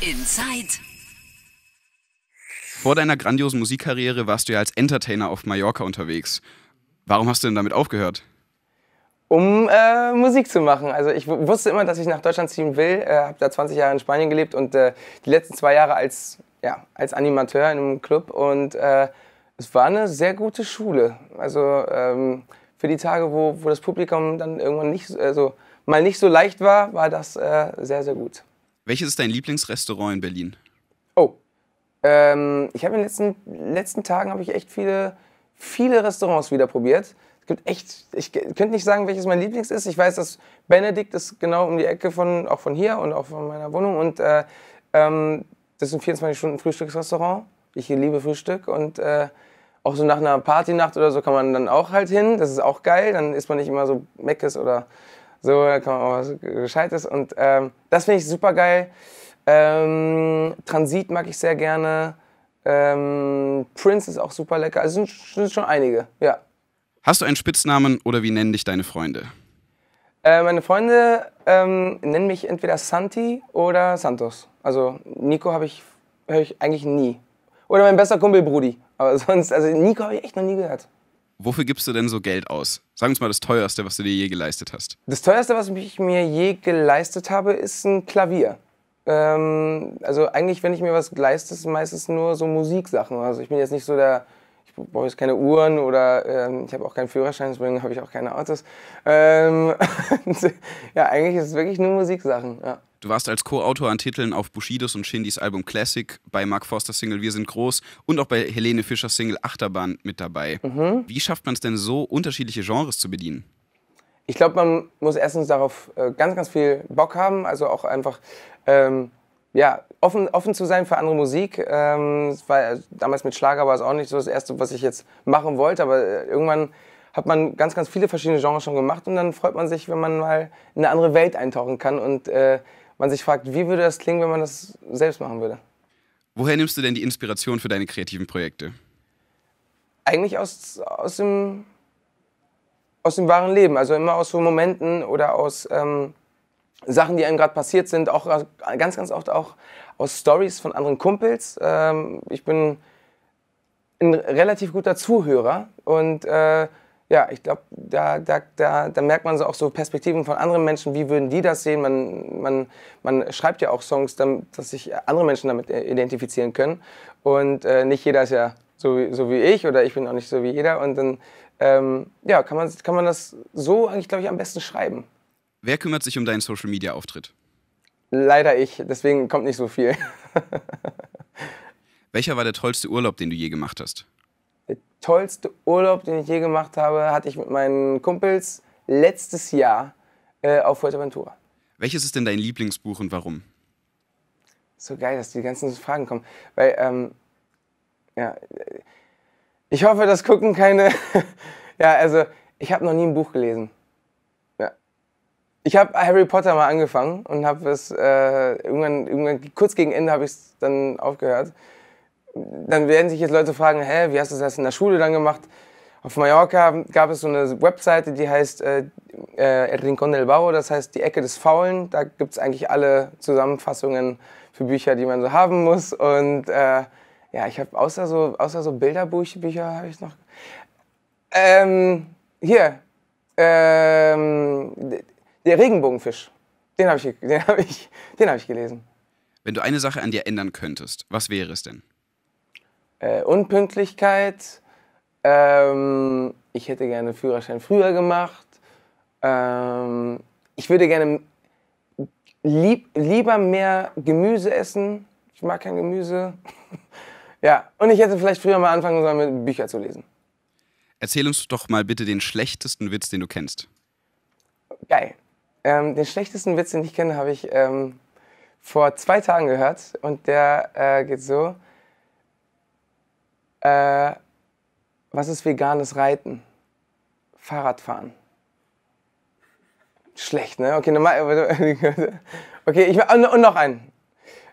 Inside. Vor deiner grandiosen Musikkarriere warst du ja als Entertainer auf Mallorca unterwegs. Warum hast du denn damit aufgehört? Um äh, Musik zu machen. Also ich wusste immer, dass ich nach Deutschland ziehen will. Äh, habe da 20 Jahre in Spanien gelebt und äh, die letzten zwei Jahre als, ja, als Animateur in einem Club. Und äh, es war eine sehr gute Schule. Also ähm, für die Tage, wo, wo das Publikum dann irgendwann nicht, so- also mal nicht so leicht war, war das äh, sehr, sehr gut. Welches ist dein Lieblingsrestaurant in Berlin? Oh, ähm, ich habe in den letzten, letzten Tagen ich echt viele, viele Restaurants wieder probiert. Es gibt echt, ich könnte nicht sagen, welches mein Lieblings ist. Ich weiß, dass Benedikt ist genau um die Ecke von, auch von hier und auch von meiner Wohnung. Und äh, ähm, das ist ein 24-Stunden-Frühstücksrestaurant. Ich liebe Frühstück und äh, auch so nach einer Partynacht oder so kann man dann auch halt hin. Das ist auch geil. Dann ist man nicht immer so Meckes oder so, da kann man auch was Gescheites. Und ähm, das finde ich super geil. Ähm, Transit mag ich sehr gerne. Ähm, Prince ist auch super lecker. Also sind, sind schon einige, ja. Hast du einen Spitznamen oder wie nennen dich deine Freunde? Äh, meine Freunde ähm, nennen mich entweder Santi oder Santos. Also Nico habe ich, hör ich eigentlich nie. Oder mein bester Kumpel Brudi. Aber sonst, also Nico habe ich echt noch nie gehört. Wofür gibst du denn so Geld aus? Sag uns mal das teuerste, was du dir je geleistet hast. Das teuerste, was ich mir je geleistet habe, ist ein Klavier. Ähm, also eigentlich, wenn ich mir was leiste, ist meistens nur so Musiksachen. Also ich bin jetzt nicht so der, ich brauche jetzt keine Uhren oder ähm, ich habe auch keinen Führerschein, deswegen habe ich auch keine Autos. Ähm, ja, eigentlich ist es wirklich nur Musiksachen. Ja. Du warst als Co-Autor an Titeln auf Bushidos und Shindys Album Classic, bei Mark Forster Single Wir sind groß und auch bei Helene Fischer Single Achterbahn mit dabei. Wie schafft man es denn so, unterschiedliche Genres zu bedienen? Ich glaube, man muss erstens darauf äh, ganz, ganz viel Bock haben, also auch einfach ähm, ja, offen, offen zu sein für andere Musik. Ähm, war, äh, damals mit Schlager war es auch nicht so das Erste, was ich jetzt machen wollte, aber äh, irgendwann hat man ganz, ganz viele verschiedene Genres schon gemacht und dann freut man sich, wenn man mal in eine andere Welt eintauchen kann und äh, man sich fragt, wie würde das klingen, wenn man das selbst machen würde. Woher nimmst du denn die Inspiration für deine kreativen Projekte? eigentlich aus, aus, dem, aus dem wahren Leben. Also immer aus so Momenten oder aus ähm, Sachen, die einem gerade passiert sind. Auch aus- ganz, ganz oft auch aus Stories von anderen Kumpels. Ähm, ich bin ein relativ guter Zuhörer und äh, ja, ich glaube, da, da, da, da merkt man so auch so Perspektiven von anderen Menschen, wie würden die das sehen. Man, man, man schreibt ja auch Songs, damit, dass sich andere Menschen damit äh, identifizieren können. Und äh, nicht jeder ist ja so, wie- so wie ich oder ich bin auch nicht so wie jeder. Und dann ähm, ja, kann, man, kann man das so eigentlich, glaube ich, am besten schreiben. Wer kümmert sich um deinen Social-Media-Auftritt? Leider ich, deswegen kommt nicht so viel. Welcher war der tollste Urlaub, den du je gemacht hast? Der tollste Urlaub, den ich je gemacht habe, hatte ich mit meinen Kumpels letztes Jahr äh, auf Fuerteventura. Welches ist denn dein Lieblingsbuch und warum? So geil, dass die ganzen Fragen kommen. Weil, ähm, ja, ich hoffe, das gucken keine. ja, also, ich habe noch nie ein Buch gelesen. Ja. Ich habe Harry Potter mal angefangen und habe es äh, irgendwann, irgendwann, kurz gegen Ende habe ich es dann aufgehört. Dann werden sich jetzt Leute fragen, hä, wie hast du das in der Schule dann gemacht? Auf Mallorca gab es so eine Webseite, die heißt äh, äh, El Rincón del Vago, das heißt die Ecke des Faulen. Da gibt es eigentlich alle Zusammenfassungen für Bücher, die man so haben muss. Und äh, ja, ich habe außer so, außer so Bilderbücher habe ich noch. Ähm, hier, ähm, der Regenbogenfisch. Den habe ich, hab ich, hab ich gelesen. Wenn du eine Sache an dir ändern könntest, was wäre es denn? Äh, Unpünktlichkeit. Ähm, ich hätte gerne Führerschein früher gemacht. Ähm, ich würde gerne lieb, lieber mehr Gemüse essen. Ich mag kein Gemüse. ja, und ich hätte vielleicht früher mal anfangen sollen, mit Bücher zu lesen. Erzähl uns doch mal bitte den schlechtesten Witz, den du kennst. Geil. Ähm, den schlechtesten Witz, den ich kenne, habe ich ähm, vor zwei Tagen gehört. Und der äh, geht so. Äh, was ist veganes Reiten? Fahrradfahren. Schlecht, ne? Okay, normal. Okay, ich, und noch einen.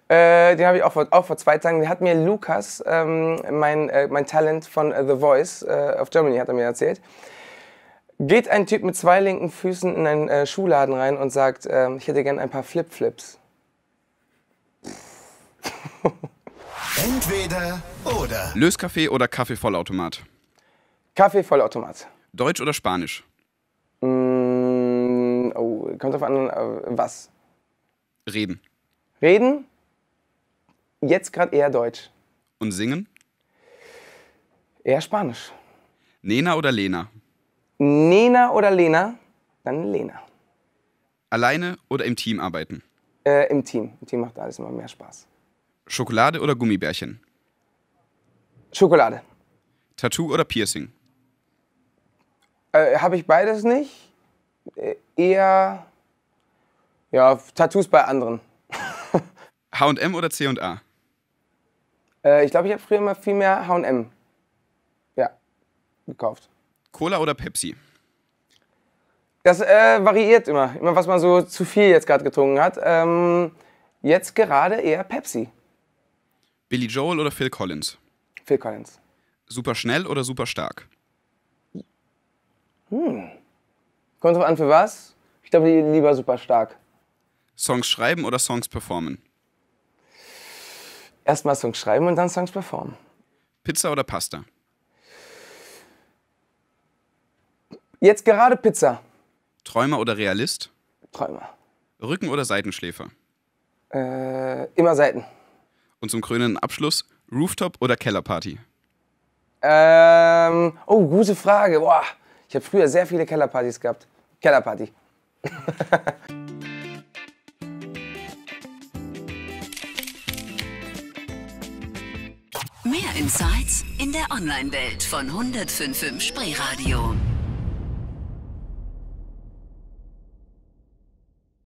Äh, den habe ich auch vor, auch vor zwei Tagen. Den hat mir Lukas, ähm, mein, äh, mein Talent von äh, The Voice äh, of Germany, hat er mir erzählt. Geht ein Typ mit zwei linken Füßen in einen äh, Schuhladen rein und sagt, ähm, ich hätte gern ein paar Flip-Flips. Entweder oder. Löskaffee oder Kaffeevollautomat? Kaffeevollautomat. Deutsch oder Spanisch? Mm, oh, kommt auf an, äh, was? Reden. Reden? Jetzt gerade eher Deutsch. Und singen? Eher Spanisch. Nena oder Lena? Nena oder Lena? Dann Lena. Alleine oder im Team arbeiten? Äh, Im Team. Im Team macht alles immer mehr Spaß. Schokolade oder Gummibärchen? Schokolade. Tattoo oder Piercing? Äh, Habe ich beides nicht. Äh, eher. Ja, Tattoos bei anderen. H&M oder C&A? Äh, ich glaube, ich habe früher immer viel mehr HM. Ja, gekauft. Cola oder Pepsi? Das äh, variiert immer. Immer, was man so zu viel jetzt gerade getrunken hat. Ähm, jetzt gerade eher Pepsi. Billy Joel oder Phil Collins? Phil Collins. Super schnell oder super stark? Kommt drauf an, für was? Ich glaube, lieber super stark. Songs schreiben oder Songs performen? Erstmal Songs schreiben und dann Songs performen. Pizza oder Pasta? Jetzt gerade Pizza. Träumer oder Realist? Träumer. Rücken- oder Seitenschläfer? Äh, immer Seiten. Und zum krönenden Abschluss Rooftop oder Kellerparty? Ähm, oh, gute Frage. Boah, ich habe früher sehr viele Kellerpartys gehabt. Kellerparty. Mehr Insights in der Online-Welt von 105.5 Spreeradio.